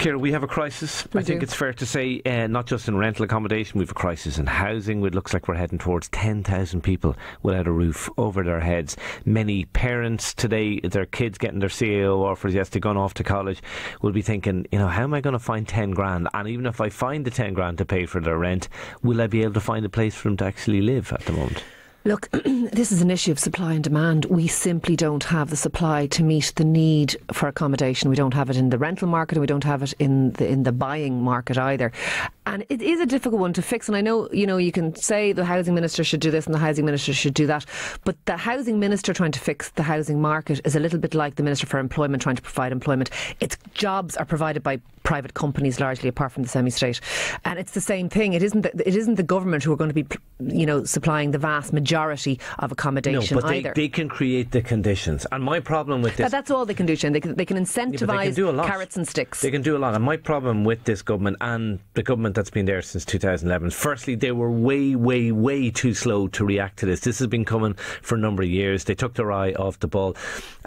Ciara, we have a crisis. We I think do. it's fair to say, uh, not just in rental accommodation, we have a crisis in housing. It looks like we're heading towards 10,000 people without a roof over their heads. Many parents today, their kids getting their CAO offers, yes, they're going off to college, will be thinking, you know, how am I going to find 10 grand? And even if I find the 10 grand to pay for their rent, will I be able to find a place for them to actually live at the moment? Look, this is an issue of supply and demand. We simply don't have the supply to meet the need for accommodation. We don't have it in the rental market, and we don't have it in the in the buying market either. And it is a difficult one to fix. And I know, you know, you can say the housing minister should do this and the housing minister should do that, but the housing minister trying to fix the housing market is a little bit like the minister for employment trying to provide employment. Its jobs are provided by private companies largely, apart from the semi-state, and it's the same thing. It isn't. The, it isn't the government who are going to be, you know, supplying the vast majority of accommodation no, but either. They, they can create the conditions. And my problem with this. But that's all they can do, Shane. They can, they can Yeah, incentivise but they can do a lot. carrots and sticks. They can do a lot. And my problem with this government and the government that's been there since 2011, firstly, they were way, way, way too slow to react to this. This has been coming for a number of years. They took their eye off the ball.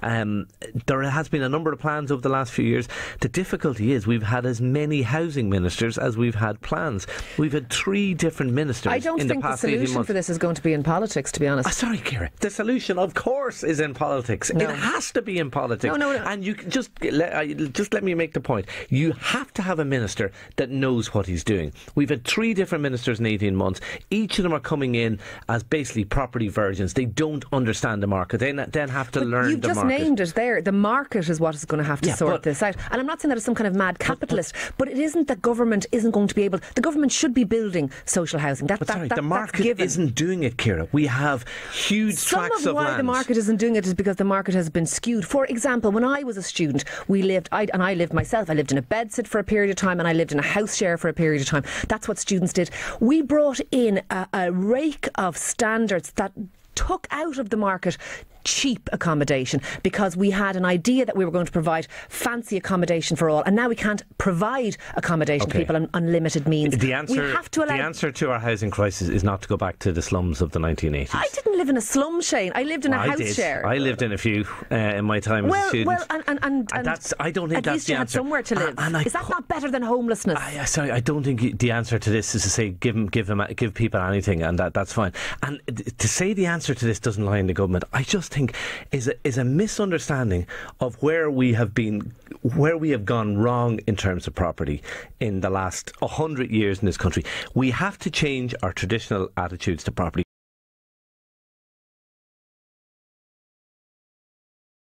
Um, there has been a number of plans over the last few years. The difficulty is we've had as many housing ministers as we've had plans. We've had three different ministers I don't in think the the past 18 solution for this is going to be in politics, to be honest. Ah, sorry, Ciara. The solution, of course, is in politics. No. It has to be in politics. No, no, no. And you just let, just let me make the point. You have to have a minister that knows what he's doing. We've had three different ministers in 18 months. Each of them are coming in as basically property virgins. They don't understand the market. They then have to But learn you've the just market. named it there. The market is what is going to have to Yeah, sort but- this out. And I'm not saying that it's some kind of mad capitalist, but it isn't that government isn't going to be able. The government should be building social housing. That, But that, sorry, that, the market isn't doing it, Ciara. We have huge Some tracts of of why land. the market isn't doing it is because the market has been skewed. For example, when I was a student, we lived, I, and I lived myself, I lived in a bedsit for a period of time and I lived in a house share for a period of time. That's what students did. We brought in a, a rake of standards that took out of the market cheap accommodation because we had an idea that we were going to provide fancy accommodation for all and now we can't provide accommodation Okay. to people on unlimited means. The answer, we have to allow the answer to our housing crisis is not to go back to the slums of the 1980s. I didn't live in a slum, Shane. I lived in a house did. share. I lived in a few uh, in my time as a student. well, and, and, and, and that's- I don't think at that's least the you answer. had somewhere to live. and I Is that pu- not better than homelessness? I, I- sorry, I don't think the answer to this is to say give them, give them, give people anything, and that that's fine. And to say the answer to this doesn't lie in the government, I just think is a, is a misunderstanding of where we have been, where we have gone wrong in terms of property in the last hundred years in this country. We have to change our traditional attitudes to property.